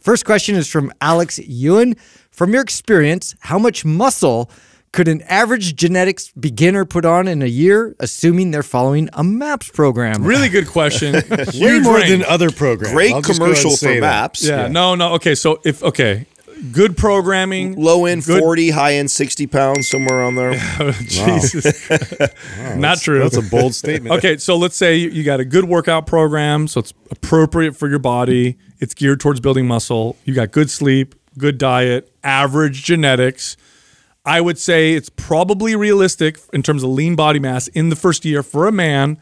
First question is from Alex Ewan. From your experience, how much muscle could an average genetics beginner put on in a year, assuming they're following a MAPS program? Really good question. Way more range. than other programs. Great I'll just go ahead commercial for say that. maps. Yeah, no, no. Okay, so if okay, good programming, Low end Good- 40, high end 60 pounds, somewhere on there. Oh, Jesus, not true. That's a bold statement. okay, so let's say you got a good workout program, so it's appropriate for your body. It's geared towards building muscle. You got good sleep, good diet, average genetics. I would say it's probably realistic in terms of lean body mass in the first year for a man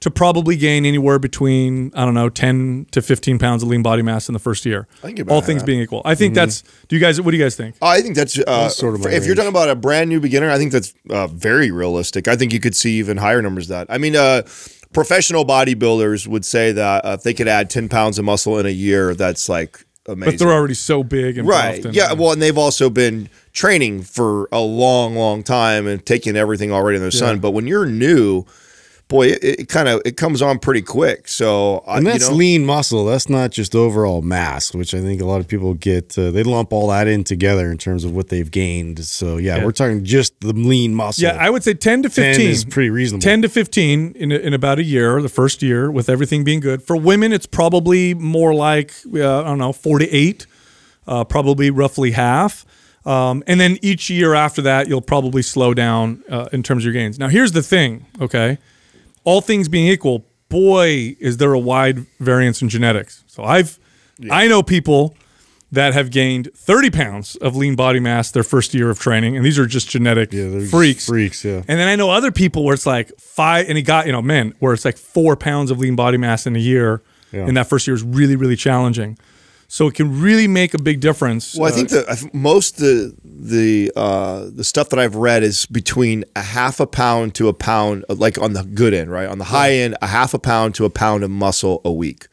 to probably gain anywhere between I don't know 10 to 15 pounds of lean body mass in the first year. think about All things that. being equal. I think that's do you guys what do you guys think? Oh, I think that's, uh, sort of for- if you're talking about a brand new beginner, I think that's uh, very realistic. I think you could see even higher numbers than that. I mean, uh, professional bodybuilders would say that uh, if they could add 10 pounds of muscle in a year, that's like amazing. But they're already so big and right. buffed and- Yeah. Well, and they've also been training for a long, long time and taking everything already in their sun. But when you're new, boy, it, it kind of it comes on pretty quick. So I And you that's know, lean muscle. That's not just overall mass, which I think a lot of people get. Uh, they lump all that in together in terms of what they've gained. So yeah, we're talking just the lean muscle. Yeah, I would say 10 to 10 15 is pretty reasonable. 10 to 15 in, in about a year, the first year, with everything being good. For women, it's probably more like, uh, I don't know, four to eight, uh, probably roughly half. Um, and then each year after that, you'll probably slow down uh, in terms of your gains. Now, here's the thing, okay? All things being equal, boy, is there a wide variance in genetics. So I've, I know people that have gained 30 pounds of lean body mass their first year of training, and these are just genetic Yeah, they're just freaks. freaks, yeah. And then I know other people where it's like five, and he got, you know, men, where it's like four pounds of lean body mass in a year Yeah. in that first year is really, really challenging. So it can really make a big difference. Well, I Uh, think the I think most the the uh, the stuff that I've read is between a half a pound to a pound, like on the good end, right? On the high end, a half a pound to a pound of muscle a week.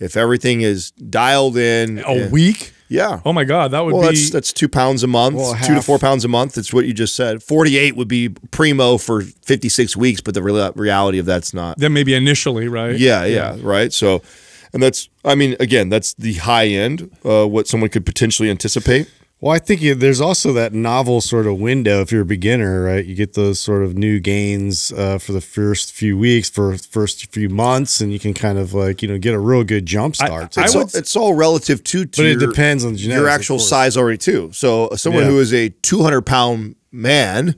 If everything is dialed in, a and- week. yeah. Oh my God, that would Well, be. that's that's two pounds a month, Well, two to four pounds a month. That's what you just said. Forty eight would be primo for fifty six weeks, but the real reality of that's not. then maybe initially, right? Yeah, yeah, right. So, and that's, I mean, again, that's the high end, uh, what someone could potentially anticipate. Well, I think there's also that novel sort of window if you're a beginner, right? You get those sort of new gains uh, for the first few weeks, for first few months, and you can kind of like you know get a real good jump start. I It's, would all, it's all relative to, to But it depends on genetics, your actual size already too. So someone Yeah. who is a 200 pound man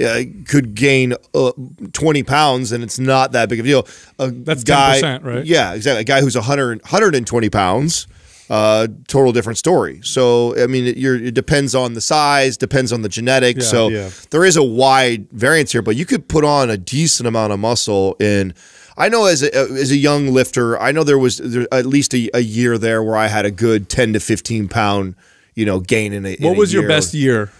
uh, could gain uh, 20 pounds and it's not that big of a deal. A That's guy, 10%, right? Yeah, exactly. A guy who's 100, 120 pounds, uh, total different story. So I mean, it, you're, it depends on the size, depends on the genetics. Yeah, so yeah. there is a wide variance here, but you could put on a decent amount of muscle in. I know as a, as a young lifter, I know there was there, at least a, a year there where I had a good ten to fifteen pound, you know, gain in a. in What a was your best year?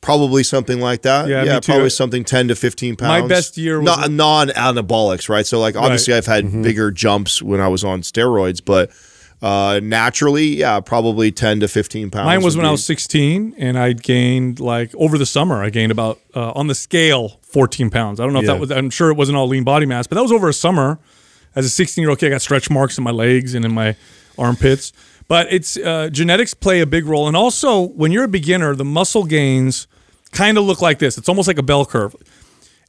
Probably something like that. Yeah, Yeah, me too. probably something ten to fifteen pounds. My best year was- not non anabolics, right? So like obviously I've had Mm-hmm. bigger jumps when I was on steroids, but uh, naturally, yeah, probably ten to fifteen pounds. Mine was would when I was 16, and I gained like over the summer. I gained about uh, on the scale 14 pounds. I don't know if Yeah. that was. I'm sure it wasn't all lean body mass, but that was over a summer. As a 16 year old kid, I got stretch marks in my legs and in my armpits. But it's uh, genetics play a big role, and also when you're a beginner, the muscle gains kind of look like this. It's almost like a bell curve.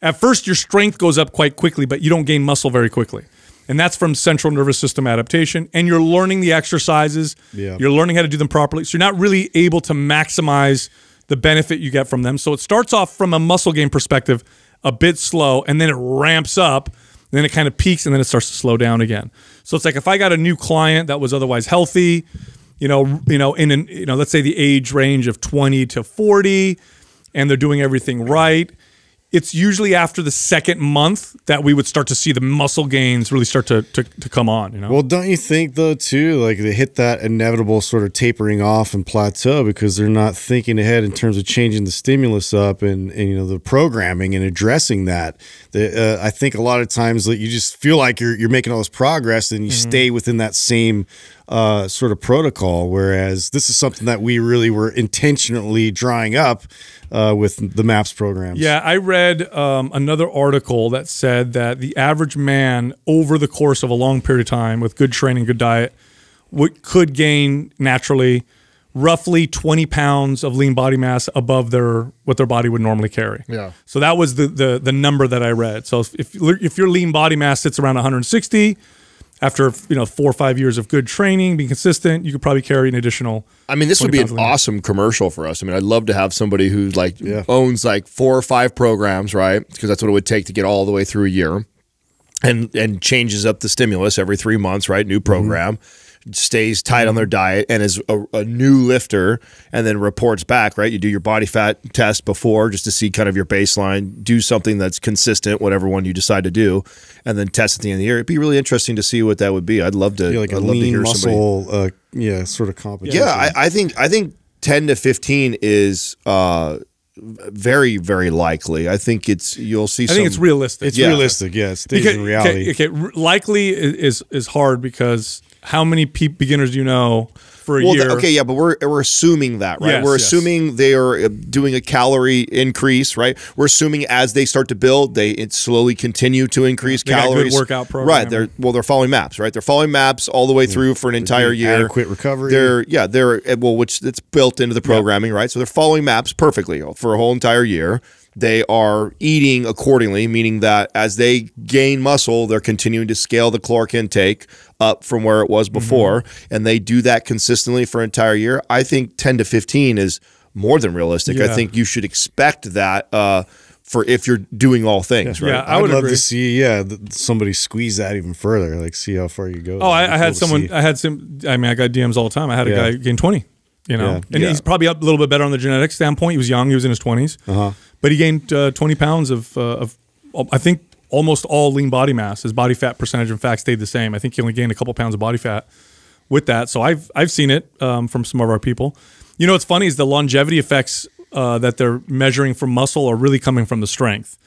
At first, your strength goes up quite quickly, but you don't gain muscle very quickly. And that's from central nervous system adaptation. And you're learning the exercises. Yeah. You're learning how to do them properly. So you're not really able to maximize the benefit you get from them. So it starts off from a muscle gain perspective a bit slow, and then it ramps up. And then it kind of peaks, and then it starts to slow down again. So it's like if I got a new client that was otherwise healthy, you know, you know, in an, you know, let's say the age range of 20 to 40, and they're doing everything right. It's usually after the second month that we would start to see the muscle gains really start to to, to come on. You know, Well, don't you think though too, like they hit that inevitable sort of tapering off and plateau because they're not thinking ahead in terms of changing the stimulus up and, and you know the programming and addressing that. The, uh, I think a lot of times that you just feel like you're you're making all this progress and you Mm-hmm. stay within that same uh, sort of protocol. Whereas this is something that we really were intentionally drawing up uh, with the MAPS programs. Yeah, I read um, another article that said that the average man over the course of a long period of time with good training, good diet, would, could gain naturally roughly 20 pounds of lean body mass above their what their body would normally carry. Yeah. So that was the the the number that I read. So if if your lean body mass sits around 160 after you know four or five years of good training, being consistent, you could probably carry an additional. I mean, this would be an pounds of lean. awesome commercial for us. I mean, I'd love to have somebody who like Yeah. owns like four or five programs, right? Because that's what it would take to get all the way through a year, and and changes up the stimulus every three months, right? New mm-hmm. program. Stays tight on their diet and is a, a new lifter, and then reports back. Right, you do your body fat test before just to see kind of your baseline. Do something that's consistent, whatever one you decide to do, and then test at the end of the year. It'd be really interesting to see what that would be. I'd love to. Yeah, like a I'd love to lean hear somebody- muscle, uh, yeah, sort of competition. yeah, I, I think I think ten to fifteen is uh, very very likely. I think it's you'll see. I think it's realistic. it's Yeah. realistic. Yeah, it stays in reality. Okay, okay, likely is is hard because how many pe- beginners do you know for a Well, year? okay, yeah, but we're we're assuming that, right? Yes, we're yes. assuming they are uh, doing a calorie increase, right? We're assuming as they start to build, they it slowly continue to increase They got a good calories. workout program. right? They're well, they're following maps, right? They're following maps all the way through for an entire year. adequate recovery. They're yeah, they're uh, well, which it's built into the programming, right? So they're following maps perfectly for a whole entire year. They are eating accordingly, meaning that as they gain muscle, they're continuing to scale the caloric intake up from where it was Mm-hmm. before, and they do that consistently for an entire year. I think ten to fifteen is more than realistic. I think you should expect that uh, for if you're doing all things, right? Yeah, I I'd love agree. to see, yeah, th- somebody squeeze that even further, like see how far you go. Oh, I, I had to someone. I had some. I mean, I got DMs all the time. I had a Yeah. guy gain twenty. You know, Yeah. and Yeah. he's probably up a little bit better on the genetic standpoint. He was young. He was in his 20s Uh-huh. But he gained uh, twenty pounds of uh, of. I think almost all lean body mass. His body fat percentage, in fact, stayed the same. I think he only gained a couple pounds of body fat with that. So I've I've seen it um, from some of our people. You know, what's funny is the longevity effects uh, that they're measuring from muscle are really coming from the strength.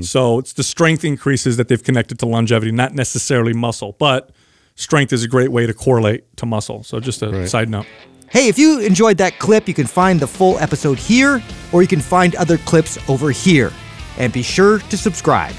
So it's the strength increases that they've connected to longevity, not necessarily muscle, but strength is a great way to correlate to muscle. So just a Right. side note. Hey, if you enjoyed that clip, you can find the full episode here, or you can find other clips over here. And be sure to subscribe.